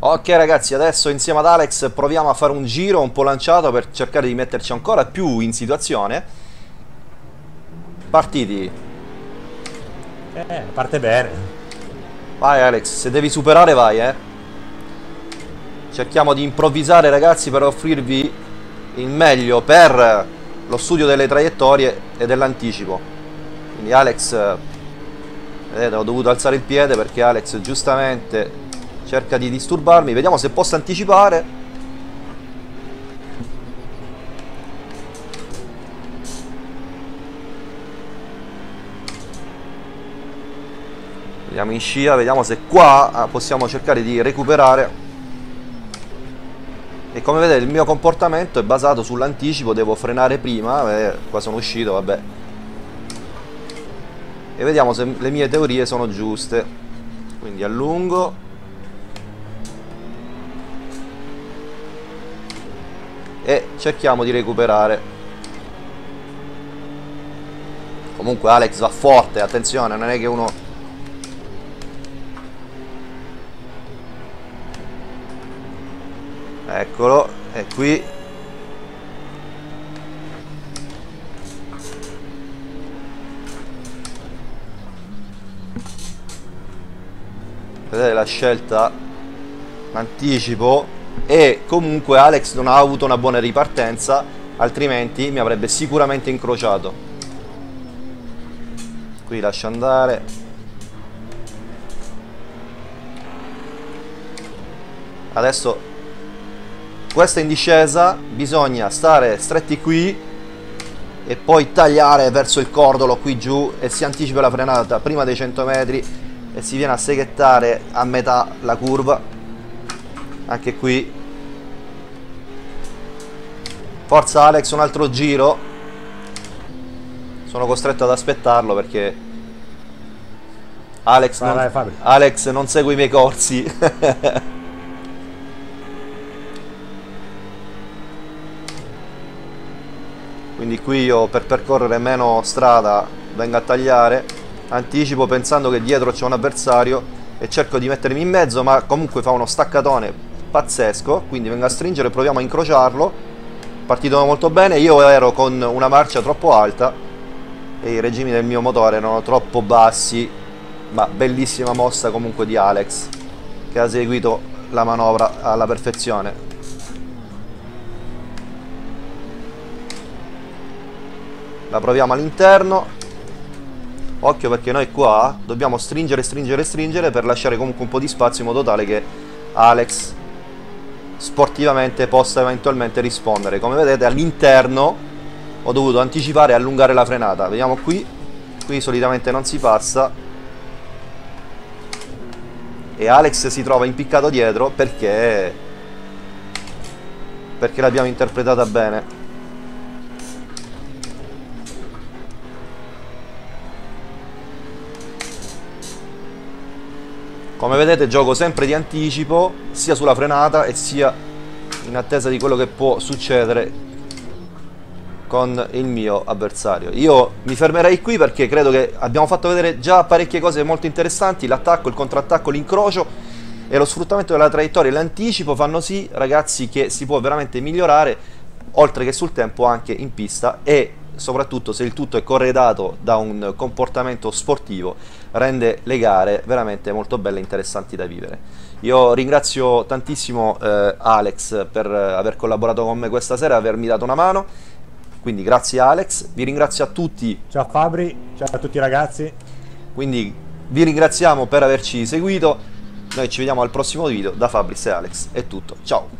Ok ragazzi, adesso insieme ad Alex proviamo a fare un giro un po' lanciato per cercare di metterci ancora più in situazione. Partiti. Eh, parte bene. Vai Alex, se devi superare vai, eh. Cerchiamo di improvvisare ragazzi per offrirvi il meglio per lo studio delle traiettorie e dell'anticipo. Quindi Alex, vedete, ho dovuto alzare il piede perché Alex giustamente cerca di disturbarmi. Vediamo se posso anticipare. Vediamo in scia, vediamo se qua ah, possiamo cercare di recuperare. E come vedete il mio comportamento è basato sull'anticipo, devo frenare prima, eh, qua sono uscito, vabbè. E vediamo se le mie teorie sono giuste. Quindi allungo. E cerchiamo di recuperare. Comunque Alex va forte attenzione non è che uno eccolo è qui. Vedete la scelta? Anticipo e comunque Alex non ha avuto una buona ripartenza altrimenti mi avrebbe sicuramente incrociato. Qui lascia andare. Adesso questa in discesa bisogna stare stretti qui e poi tagliare verso il cordolo qui giù e si anticipa la frenata prima dei 100 metri e si viene a seghettare a metà la curva anche qui. Forza Alex un altro giro. Sono costretto ad aspettarlo perché Alex, vai, non, vai, Alex non segue i miei corsi. Quindi qui io per percorrere meno strada vengo a tagliare. Anticipo pensando che dietro c'è un avversario e cerco di mettermi in mezzo ma comunque fa uno staccatone pazzesco, quindi vengo a stringere, proviamo a incrociarlo, partito molto bene, io ero con una marcia troppo alta e i regimi del mio motore erano troppo bassi, ma bellissima mossa comunque di Alex, che ha seguito la manovra alla perfezione. La proviamo all'interno, occhio perché noi qua dobbiamo stringere, stringere, stringere per lasciare comunque un po' di spazio in modo tale che Alex sportivamente possa eventualmente rispondere. Come vedete all'interno ho dovuto anticipare e allungare la frenata. Vediamo qui. Qui solitamente non si passa. E Alex si trova impiccato dietro perché perché l'abbiamo interpretata bene Come vedete gioco sempre di anticipo, sia sulla frenata e sia in attesa di quello che può succedere con il mio avversario. Io mi fermerei qui perché credo che abbiamo fatto vedere già parecchie cose molto interessanti, l'attacco, il contrattacco, l'incrocio e lo sfruttamento della traiettoria e l'anticipo fanno sì, ragazzi, che si può veramente migliorare, oltre che sul tempo anche in pista e soprattutto se il tutto è corredato da un comportamento sportivo, rende le gare veramente molto belle e interessanti da vivere. Io ringrazio tantissimo eh, Alex per aver collaborato con me questa sera, avermi dato una mano, quindi grazie Alex, vi ringrazio a tutti. Ciao Fabri, ciao a tutti ragazzi. Quindi vi ringraziamo per averci seguito, noi ci vediamo al prossimo video, da Fabris e Alex, è tutto, ciao!